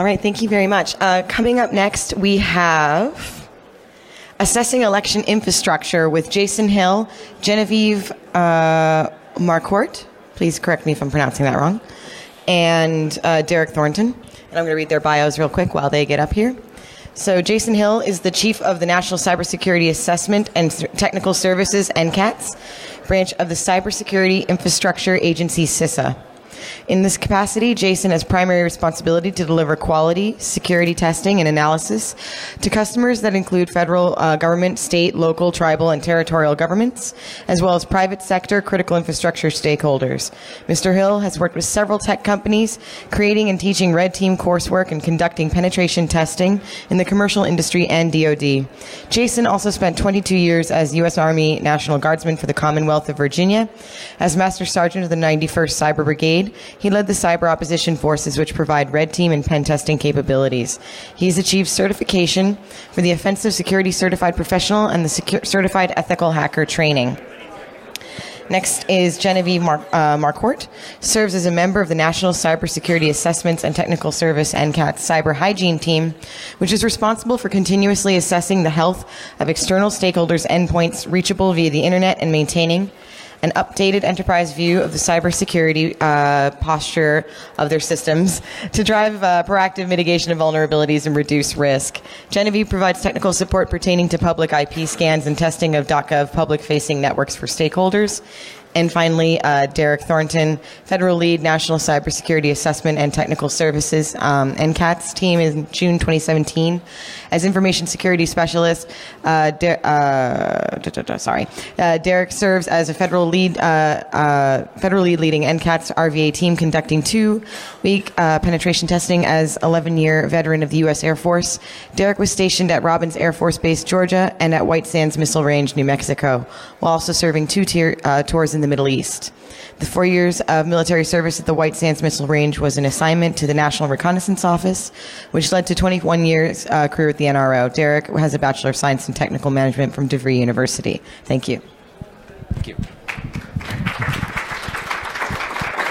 All right, thank you very much. Uh, coming up next, we have assessing election infrastructure with Jason Hill, Genevieve uh, Marquardt. Please correct me if I'm pronouncing that wrong. And uh, Derek Thornton. And I'm going to read their bios real quick while they get up here. So, Jason Hill is the chief of the National Cybersecurity Assessment and Technical Services, NCATS, branch of the Cybersecurity Infrastructure Agency, CISA. In this capacity, Jason has primary responsibility to deliver quality, security testing, and analysis to customers that include federal uh, government, state, local, tribal, and territorial governments, as well as private sector critical infrastructure stakeholders. Mr. Hill has worked with several tech companies, creating and teaching red team coursework and conducting penetration testing in the commercial industry and DoD. Jason also spent 22 years as U.S. Army National Guardsman for the Commonwealth of Virginia, as Master Sergeant of the 91st Cyber Brigade, he led the cyber opposition forces, which provide red team and pen testing capabilities. He's achieved certification for the Offensive Security Certified Professional and the Secu- Certified Ethical Hacker training. Next is Genevieve Mar- uh, Marquardt, serves as a member of the National Cybersecurity Assessments and Technical Service NCAT Cyber Hygiene Team, which is responsible for continuously assessing the health of external stakeholders' endpoints reachable via the internet and maintaining an updated enterprise view of the cybersecurity uh, posture of their systems to drive uh, proactive mitigation of vulnerabilities and reduce risk. Genevieve provides technical support pertaining to public IP scans and testing of .gov public-facing networks for stakeholders. And finally, uh, Derek Thornton, Federal Lead National Cybersecurity Assessment and Technical Services, um, NCATS team in June 2017. As Information Security Specialist, uh, De- uh, sorry, uh, Derek serves as a Federal Lead, uh, uh, Federal Lead leading NCATS RVA team conducting two-week penetration testing as 11-year veteran of the U.S. Air Force. Derek was stationed at Robins Air Force Base, Georgia, and at White Sands Missile Range, New Mexico, while also serving two tier, tours in in the Middle East. The four years of military service at the White Sands Missile Range was an assignment to the National Reconnaissance Office, which led to 21 years uh, career at the NRO. Derek has a Bachelor of Science in Technical Management from DeVry University. Thank you. Thank you.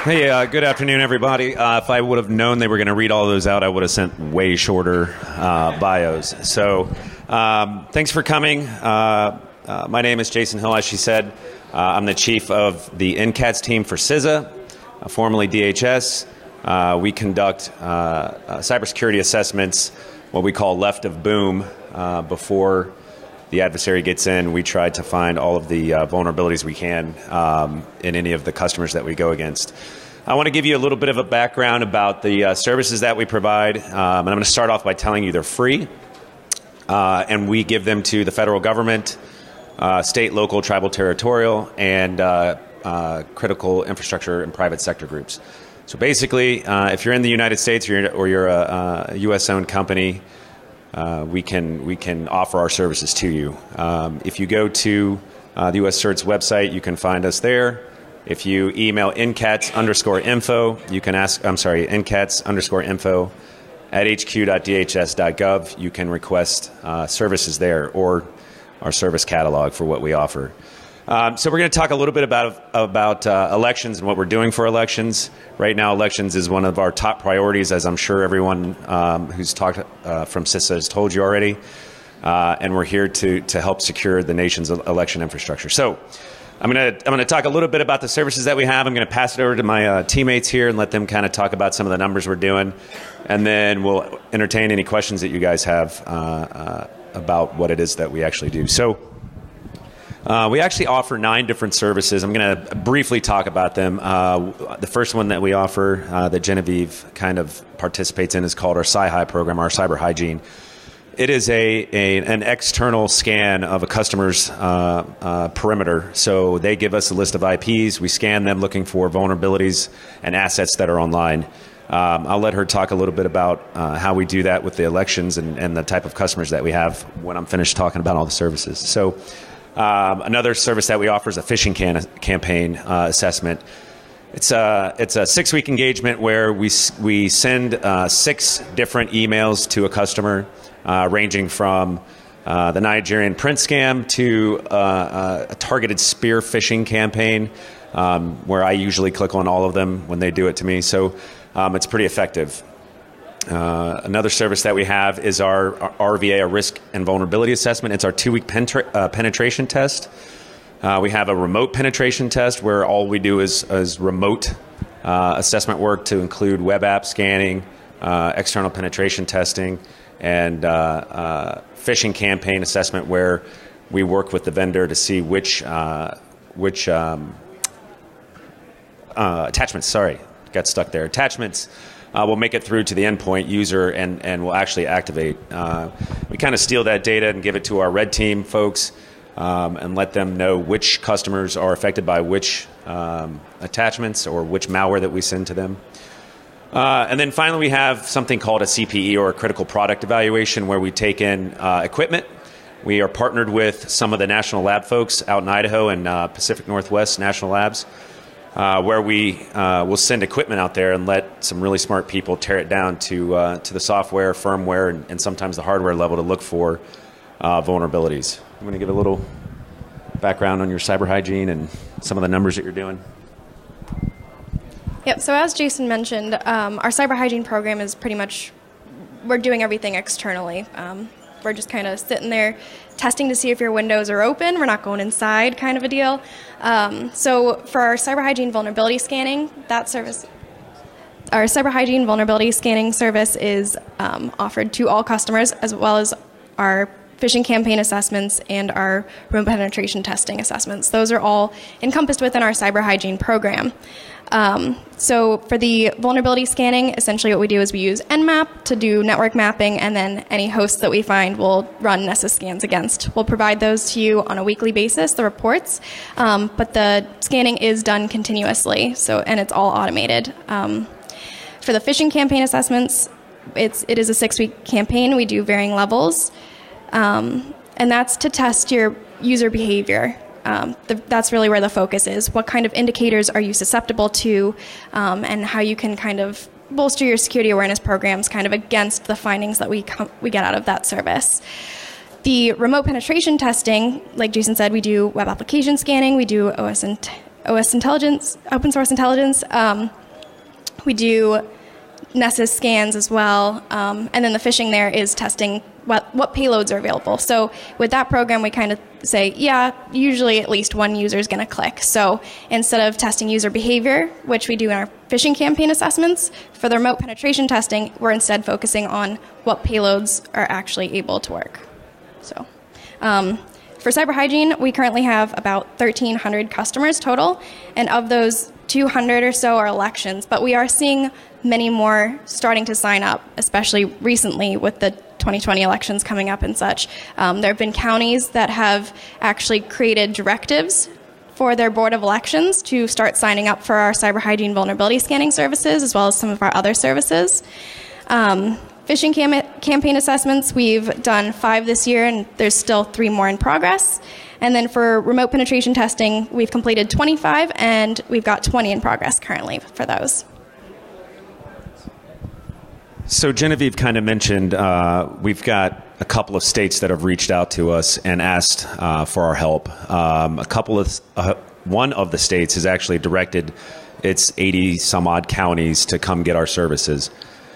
Hey, uh, good afternoon, everybody. Uh, if I would have known they were going to read all those out, I would have sent way shorter uh, bios. So, um, thanks for coming. Uh, uh, my name is Jason Hill, as she said. Uh, I'm the chief of the NCATS team for CISA, uh, formerly DHS. Uh, we conduct uh, uh, cybersecurity assessments, what we call left of boom, uh, before the adversary gets in. We try to find all of the vulnerabilities we can um, in any of the customers that we go against. I want to give you a little bit of a background about the services that we provide, um, and I'm going to start off by telling you they're free, and we give them to the federal government uh, state, local, tribal, territorial, and uh, uh, critical infrastructure and private sector groups. So basically, uh, if you're in the United States or you're, or you're a, a U.S.-owned company, uh, we can we can offer our services to you. Um, if you go to the U.S. CERT's website, you can find us there. If you email ncats underscore info, you can ask, I'm sorry, ncats underscore info at hq.dhs.gov. You can request uh, services there or our service catalog for what we offer. Um, so we're going to talk a little bit about about uh, elections and what we're doing for elections. Right now, elections is one of our top priorities, as I'm sure everyone um, who's talked uh, from CISA has told you already. Uh, and we're here to to help secure the nation's election infrastructure. So. I'm going to I'm going to talk a little bit about the services that we have. I'm going to pass it over to my uh, teammates here and let them kind of talk about some of the numbers we're doing, and then we'll entertain any questions that you guys have uh, uh, about what it is that we actually do. So, uh, we actually offer nine different services. I'm going to briefly talk about them. Uh, the first one that we offer uh, that Genevieve kind of participates in is called our CyHy program, our cyber hygiene. It is a, a an external scan of a customer's uh, uh, perimeter. So they give us a list of IPs. We scan them looking for vulnerabilities and assets that are online. Um, I'll let her talk a little bit about uh, how we do that with the elections and, and, the type of customers that we have when I'm finished talking about all the services. So, um, another service that we offer is a phishing can- campaign uh, assessment. It's a it's a six week engagement where we we send uh, six different emails to a customer, uh, ranging from uh, the Nigerian print scam to uh, a targeted spear phishing campaign, um, where I usually click on all of them when they do it to me. So um, it's pretty effective. Uh, another service that we have is our, our RVA, a risk and vulnerability assessment. It's our two week uh, penetration test. Uh, we have a remote penetration test where all we do is, is remote uh, assessment work to include web app scanning, uh, external penetration testing, and uh, phishing campaign assessment where we work with the vendor to see which, which um, attachments, sorry, got stuck there, attachments uh, will make it through to the endpoint user and, and will actually activate. Uh, we kind of steal that data and give it to our red team folks um, and let them know which customers are affected by which um, attachments or which malware that we send to them. Uh, and then finally, we have something called a CPE or a critical product evaluation where we take in uh, equipment. We are partnered with some of the national lab folks out in Idaho and uh, Pacific Northwest National Labs uh, where we uh, will send equipment out there and let some really smart people tear it down to uh, to the software, firmware, and, and, sometimes the hardware level to look for uh, vulnerabilities. I'm going to give a little background on your cyber hygiene and some of the numbers that you're doing. Yep. So as Jason mentioned, um, our cyber hygiene program is pretty much we're doing everything externally. Um, we're just kind of sitting there testing to see if your windows are open. We're not going inside, kind of a deal. Um, so for our cyber hygiene vulnerability scanning, that service, our cyber hygiene vulnerability scanning service is um, offered to all customers as well as our phishing campaign assessments and our room penetration testing assessments. Those are all encompassed within our cyber hygiene program. Um, so for the vulnerability scanning, essentially what we do is we use Nmap to do network mapping, and then any hosts that we find will run Nessus scans against. We'll provide those to you on a weekly basis, the reports, um, but the scanning is done continuously, so and it's all automated. Um, for the phishing campaign assessments, it's it is a six week campaign. We do varying levels, um, and that's to test your user behavior um, the, that's really where the focus is. What kind of indicators are you susceptible to, um, and how you can kind of bolster your security awareness programs kind of against the findings that we, com- we get out of that service. The remote penetration testing, like Jason said, we do web application scanning, we do OS, in- OS intelligence, open source intelligence, um, we do Nessus scans as well, um, and then the phishing there is testing what, what payloads are available. So with that program, we kind of say, yeah, usually at least one user is going to click. So instead of testing user behavior, which we do in our phishing campaign assessments, for the remote penetration testing, we're instead focusing on what payloads are actually able to work. So. Um, for cyber hygiene, we currently have about 1,300 customers total, and of those, 200 or so are elections, but we are seeing many more starting to sign up, especially recently with the 2020 elections coming up and such. Um, there have been counties that have actually created directives for their Board of Elections to start signing up for our cyber hygiene vulnerability scanning services as well as some of our other services. Um, phishing cam- campaign assessments, we've done five this year, and there's still three more in progress. And then for remote penetration testing, we've completed 25, and we've got 20 in progress currently for those. So Genevieve kind of mentioned uh, we've got a couple of states that have reached out to us and asked uh, for our help. Um, a couple of uh, one of the states has actually directed its 80 some odd counties to come get our services.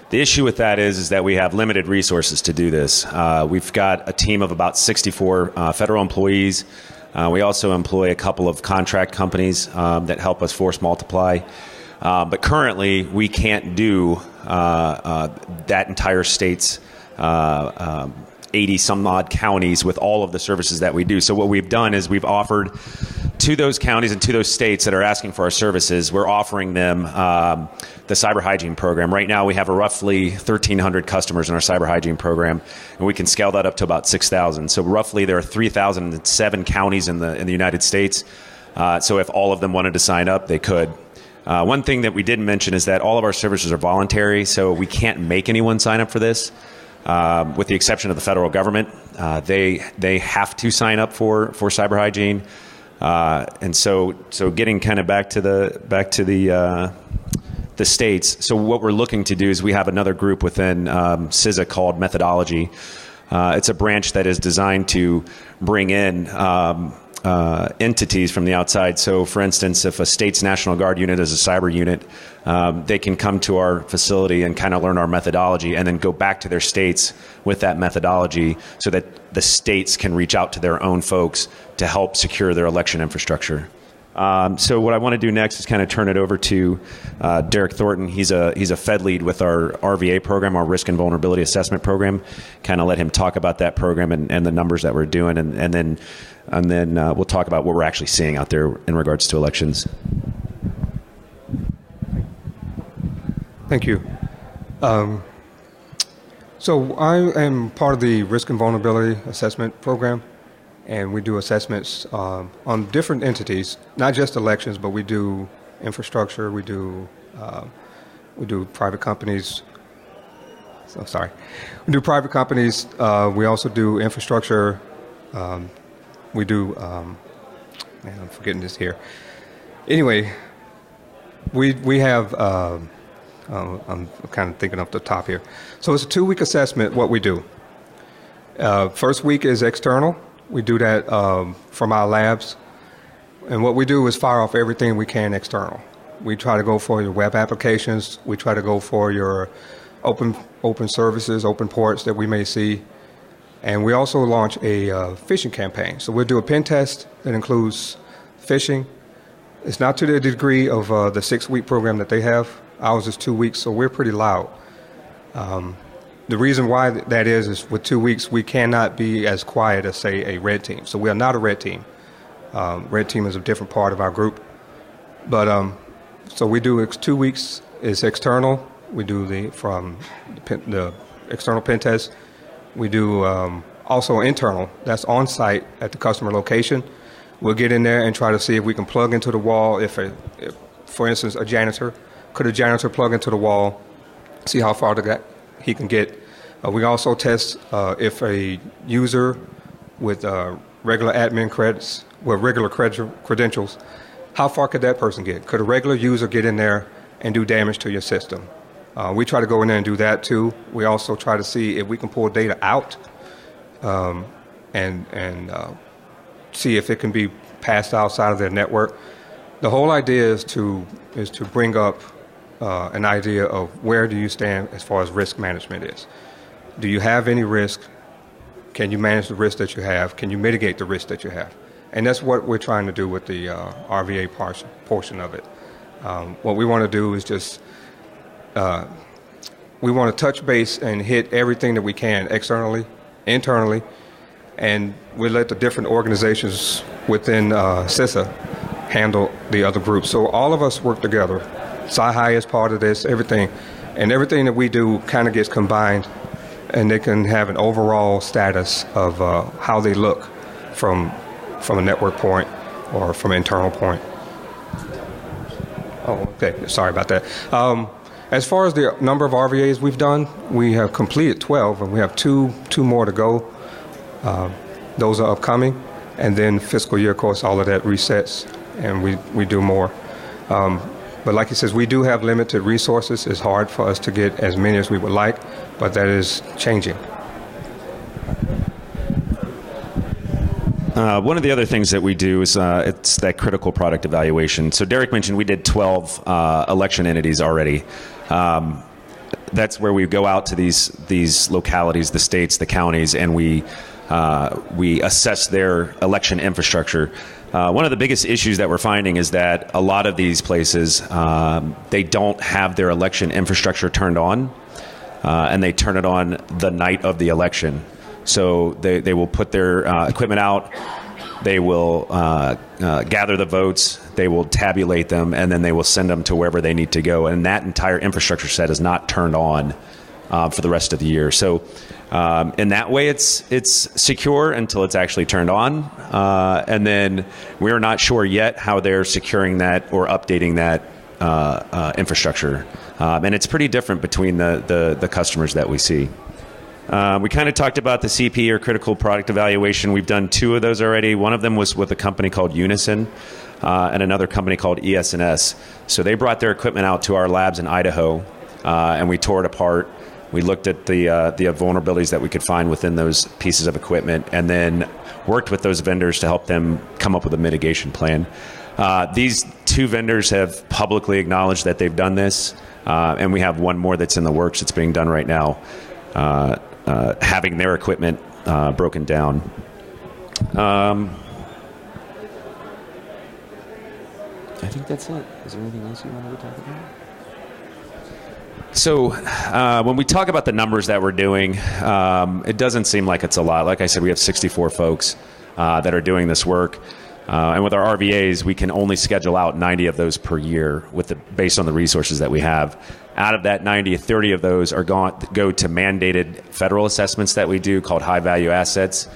The issue with that is, is that we have limited resources to do this. Uh, we've got a team of about 64 uh, federal employees. Uh, we also employ a couple of contract companies um, that help us force multiply. Uh, but currently, we can't do uh, uh, that entire state's um, 80 some odd counties with all of the services that we do. So what we've done is we've offered to those counties and to those states that are asking for our services, we're offering them um, the cyber hygiene program. Right now, we have roughly 1,300 customers in our cyber hygiene program, and we can scale that up to about 6,000. So roughly, there are 3,007 counties in the in the United States. Uh, so if all of them wanted to sign up, they could. Uh, one thing that we didn't mention is that all of our services are voluntary, so we can't make anyone sign up for this. Uh, with the exception of the federal government, uh, they they have to sign up for for cyber hygiene, uh, and so so getting kind of back to the back to the uh, the states. So what we're looking to do is we have another group within um, CISA called Methodology. Uh, it's a branch that is designed to bring in um, uh, entities from the outside. So, for instance, if a state's National Guard unit is a cyber unit, um, they can come to our facility and kind of learn our methodology and then go back to their states with that methodology so that the states can reach out to their own folks to help secure their election infrastructure. Um, so what I want to do next is kind of turn it over to uh, Derek Thornton. He's a he's a Fed lead with our RVA program, our Risk and Vulnerability Assessment program. Kind of let him talk about that program and, and the numbers that we're doing, and, and then and then uh, we'll talk about what we're actually seeing out there in regards to elections. Thank you. Um, so I am part of the Risk and Vulnerability Assessment program and we do assessments um, on different entities, not just elections, but we do infrastructure, we do uh, we do private companies. So sorry, we do private companies. Uh, we also do infrastructure. Um, we do. Um, man, I'm forgetting this here. Anyway, we we have. Uh, I'm kind of thinking off the top here. So it's a two-week assessment. What we do. Uh, first week is external we do that um, from our labs. And what we do is fire off everything we can external. We try to go for your web applications. We try to go for your open open services, open ports that we may see. And we also launch a uh, phishing campaign. So we'll do a pen test that includes phishing. It's not to the degree of uh, the six week program that they have. Ours is two weeks, so we're pretty loud. Um, the reason why that is is with two weeks we cannot be as quiet as say a red team. So we are not a red team. Um, red team is a different part of our group, but um, so we do two weeks is external. We do the from the, pen, the external pen test. We do um, also internal. That's on site at the customer location. We'll get in there and try to see if we can plug into the wall. If, a, if for instance, a janitor could a janitor plug into the wall, see how far the he can get. Uh, we also test uh, if a user with uh, regular admin credits, with regular credentials, how far could that person get? Could a regular user get in there and do damage to your system? Uh, we try to go in there and do that too. We also try to see if we can pull data out um, and and uh, see if it can be passed outside of their network. The whole idea is to is to bring up uh, an idea of where do you stand as far as risk management is. Do you have any risk? Can you manage the risk that you have? Can you mitigate the risk that you have? And that's what we're trying to do with the uh, RVA portion, portion of it. Um, what we want to do is just uh, we want to touch base and hit everything that we can externally, internally, and we let the different organizations within uh, CISA handle the other groups. So all of us work together CyHy is part of this, everything. And everything that we do kind of gets combined, and they can have an overall status of uh, how they look from, from a network point or from an internal point. Oh, okay. Sorry about that. Um, as far as the number of RVAs we've done, we have completed 12, and we have two, two more to go. Uh, those are upcoming. And then fiscal year, of course, all of that resets, and we, we do more. Um, but like he says, we do have limited resources. It's hard for us to get as many as we would like, but that is changing. Uh, one of the other things that we do is uh, it's that critical product evaluation. So Derek mentioned we did 12 uh, election entities already. Um, that's where we go out to these these localities, the states, the counties, and we uh, we assess their election infrastructure. Uh, one of the biggest issues that we're finding is that a lot of these places um, they don't have their election infrastructure turned on, uh, and they turn it on the night of the election. So they, they will put their uh, equipment out, they will uh, uh, gather the votes, they will tabulate them, and then they will send them to wherever they need to go. And that entire infrastructure set is not turned on uh, for the rest of the year. So um, in that way, it's it's secure until it's actually turned on, uh, and then we're not sure yet how they're securing that or updating that uh, uh, infrastructure. Um, and it's pretty different between the the, the customers that we see. Uh, we kind of talked about the CP or critical product evaluation. We've done two of those already. One of them was with a company called Unisyn. Uh, and another company called ES&S. So they brought their equipment out to our labs in Idaho, uh, and we tore it apart We looked at the uh, the vulnerabilities that we could find within those pieces of equipment, and then worked with those vendors to help them come up with a mitigation plan. Uh, these two vendors have publicly acknowledged that they've done this, uh, and we have one more that's in the works. that's being done right now, uh, uh, having their equipment uh, broken down. Um, I think that's it. Is there anything else you wanted to talk about? So, uh, when we talk about the numbers that we're doing, um, it doesn't seem like it's a lot. Like I said, we have 64 folks uh, that are doing this work. Uh, and with our RVAs, we can only schedule out 90 of those per year with the, based on the resources that we have. Out of that 90, 30 of those are gone, go to mandated federal assessments that we do called high value assets.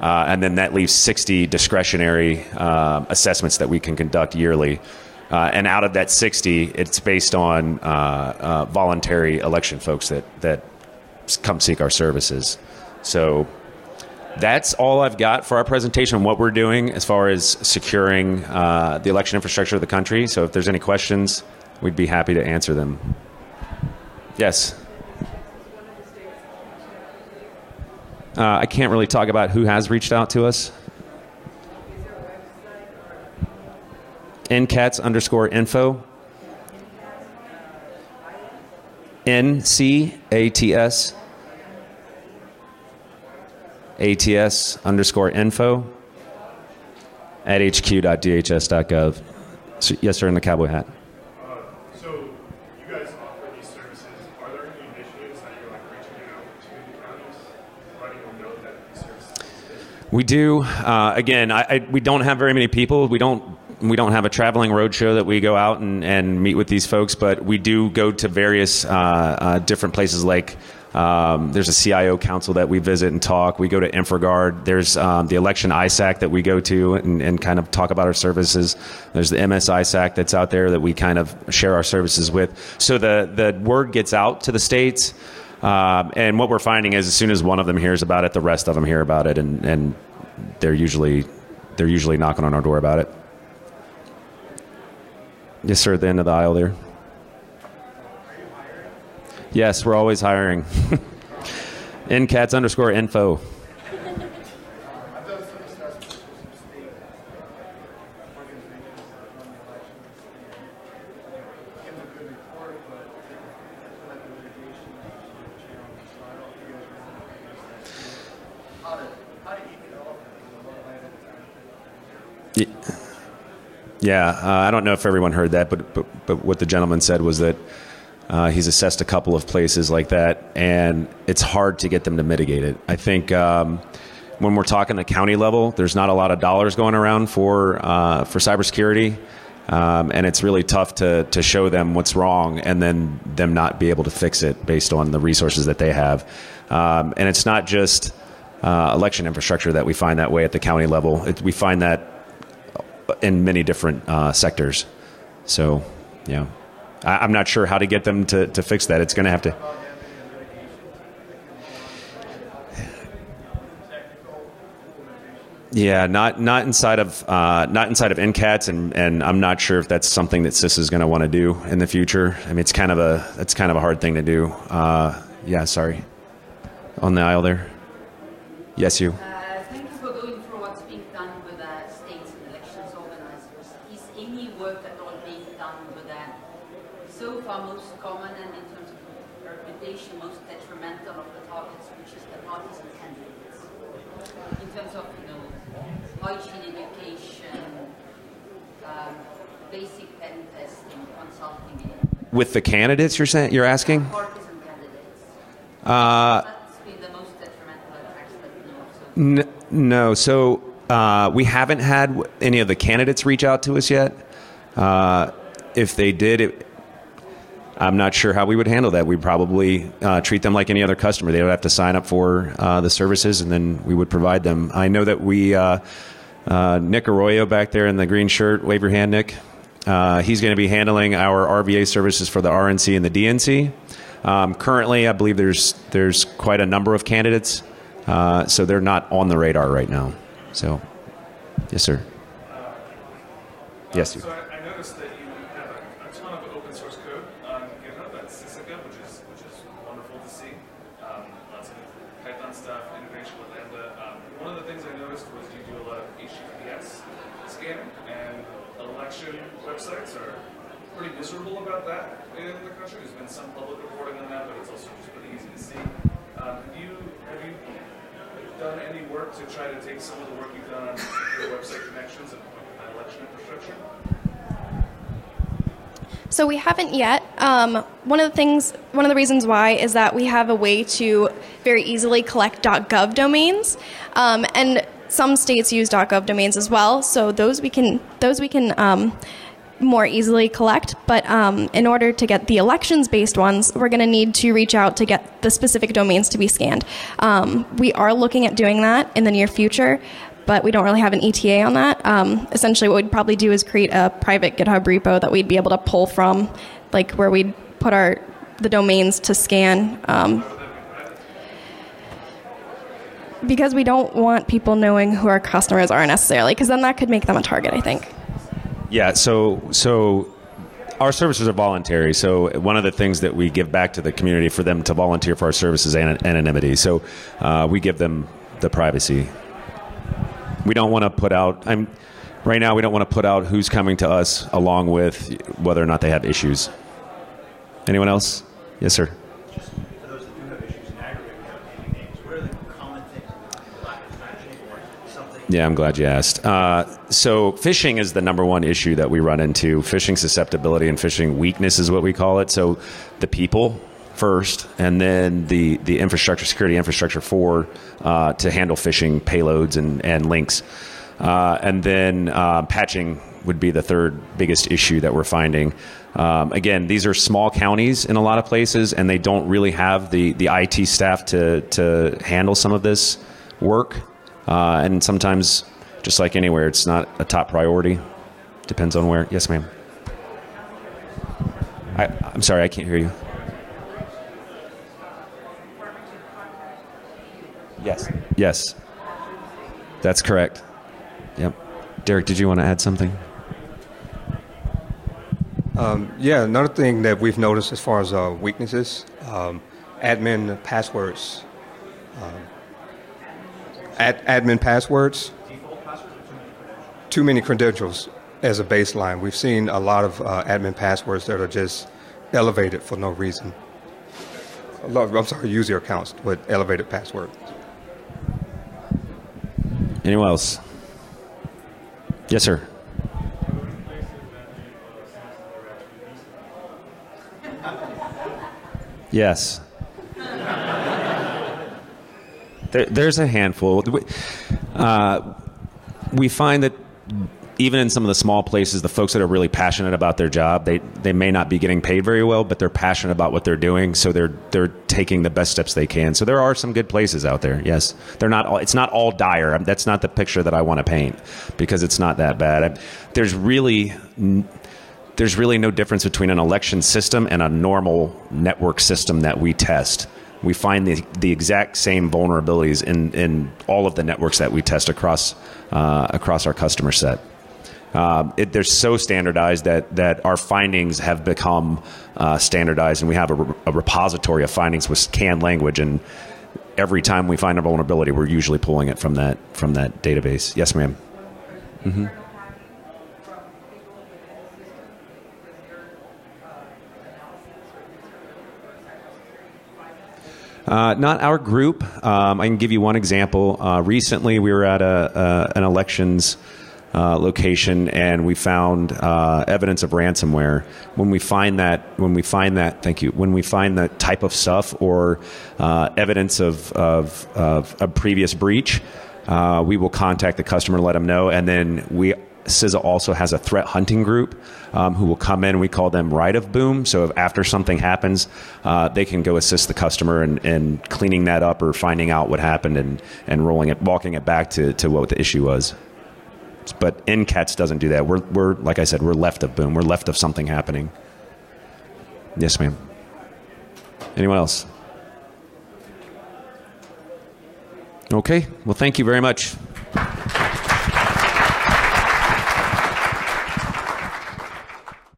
Uh, and then that leaves 60 discretionary uh, assessments that we can conduct yearly. Uh, and out of that 60, it's based on uh, uh, voluntary election folks that, that come seek our services. So that's all I've got for our presentation, what we're doing as far as securing uh, the election infrastructure of the country. So if there's any questions, we'd be happy to answer them. Yes. Uh, I can't really talk about who has reached out to us. NCATS underscore info. N C A T S. ATS underscore info at hq.dhs.gov. So, yes, sir, in the cowboy hat. So you guys offer these services. Are there any initiatives that you're like reaching out to the counties, letting them know that these services? We do. Uh, again, I, I, we don't have very many people. We don't. We don't have a traveling roadshow that we go out and, and meet with these folks, but we do go to various uh, uh, different places like um, there's a CIO council that we visit and talk. We go to InfraGard. There's um, the election ISAC that we go to and, and, kind of talk about our services. There's the MS ISAC that's out there that we kind of share our services with. So the, the word gets out to the states. Um, and what we're finding is as soon as one of them hears about it, the rest of them hear about it, and, and they're usually they're usually knocking on our door about it. Yes, sir. At the end of the aisle there. Yes, we're always hiring. NCATS underscore info. Yeah, uh, I don't know if everyone heard that, but, but, but what the gentleman said was that uh, he's assessed a couple of places like that, and it's hard to get them to mitigate it. I think um, when we're talking the county level, there's not a lot of dollars going around for uh, for cybersecurity, um, and it's really tough to to show them what's wrong and then them not be able to fix it based on the resources that they have. Um, and it's not just uh, election infrastructure that we find that way at the county level. It, we find that in many different uh, sectors. So, yeah. I, I'm not sure how to get them to, to fix that. It's going to have to. Yeah, not not inside of uh, not inside of NCATS, and, and I'm not sure if that's something that CIS is going to want to do in the future. I mean, it's kind of a it's kind of a hard thing to do. Uh, yeah, sorry. On the aisle there. Yes, you. Uh, Thank you for going through what's being done with the states and elections organizers. Is any work at all being done with that? So far, most common and in terms of reputation, most detrimental of the targets, which is the parties and candidates. In terms of, you know, hygiene education, um, basic pen testing, consulting, With the candidates, you're saying you're asking? Uh, That's been the most detrimental attacks that we know of. So N- no. So uh, we haven't had any of the candidates reach out to us yet. Uh, if they did, it, I'm not sure how we would handle that. We'd probably uh, treat them like any other customer. They would have to sign up for uh, the services, and then we would provide them. I know that we, uh, uh, Nick Arroyo back there in the green shirt, wave your hand, Nick. Uh, he's going to be handling our RVA services for the RNC and the DNC. Um, currently, I believe there's there's quite a number of candidates, uh, so they're not on the radar right now. So, yes, sir. Yes, sir. So I, I noticed that you have a, a ton of open source code on GitHub at Sysica, which is which is wonderful to see. on stuff, integration with Lambda. Um, one of the things I noticed was you do a lot of HTTPS scanning, and election websites are pretty miserable about that in the country. There's been some public reporting on that, but it's also just pretty easy to see. Um, have you have you done any work to try to take some of the work you've done on your website connections and election infrastructure? So we haven't yet. Um, one of the things, one of the reasons why is that we have a way to very easily collect .gov domains, um, and some states use .gov domains as well. So those we can those we can um, more easily collect. But um, in order to get the elections-based ones, we're going to need to reach out to get the specific domains to be scanned. Um, we are looking at doing that in the near future but we don't really have an ETA on that. Um, essentially, what we'd probably do is create a private GitHub repo that we'd be able to pull from, like where we'd put our the domains to scan. Um, because we don't want people knowing who our customers are necessarily, because then that could make them a target. I think. Yeah. So so our services are voluntary. So one of the things that we give back to the community for them to volunteer for our services is anonymity. So uh, we give them the privacy. We don't want to put out. I'm right now. We don't want to put out who's coming to us, along with whether or not they have issues. Anyone else? Yes, sir. For those that do have issues in aggregate campaign names, what are the common things? Lack of matching or something? Yeah, I'm glad you asked. Uh, so, phishing is the number one issue that we run into. Phishing susceptibility and phishing weakness is what we call it. So, the people first, and then the, the infrastructure, security infrastructure for uh, to handle phishing payloads and, and links. Uh, and then uh, patching would be the third biggest issue that we're finding. Um, again, these are small counties in a lot of places, and they don't really have the, the IT staff to, to handle some of this work. Uh, and sometimes, just like anywhere, it's not a top priority. Depends on where. Yes, ma'am. I, I'm sorry, I can't hear you. Yes. Yes. That's correct. Yep. Derek, did you want to add something? Um, yeah, another thing that we've noticed as far as uh, weaknesses, um, admin passwords. Ad, admin passwords. Too many credentials as a baseline. We've seen a lot of uh, admin passwords that are just elevated for no reason. Lot, I'm sorry, user accounts with elevated passwords. Anyone else? Yes, sir. Yes. There, there's a handful. Uh, we find that even in some of the small places, the folks that are really passionate about their job, they, they may not be getting paid very well, but they're passionate about what they're doing, so they're they're taking the best steps they can. So there are some good places out there. Yes, they're not. All, it's not all dire. That's not the picture that I want to paint because it's not that bad. I, there's really there's really no difference between an election system and a normal network system that we test. We find the, the exact same vulnerabilities in, in all of the networks that we test across uh, across our customer set. Uh, it, they're so standardized that that our findings have become uh, standardized, and we have a, a, repository of findings with canned language. And every time we find a vulnerability, we're usually pulling it from that from that database. Yes, madam mm-hmm. Uh, not our group. Um, I can give you one example. Uh, recently, we were at a, an elections uh, location and we found uh, evidence of ransomware. When we find that, when we find that, thank you. When we find that type of stuff or uh, evidence of, of, of, a previous breach, we will contact the customer, let them know, and then we CISA also has a threat hunting group um, who will come in. We call them right of boom. So after something happens, uh, they can go assist the customer in, in, cleaning that up or finding out what happened and, and rolling it, walking it back to, to what the issue was. But NCATS doesn't do that. We're, we're, like I said, we're left of boom. We're left of something happening. Yes, ma'am. Anyone else? Okay. Well, thank you very much.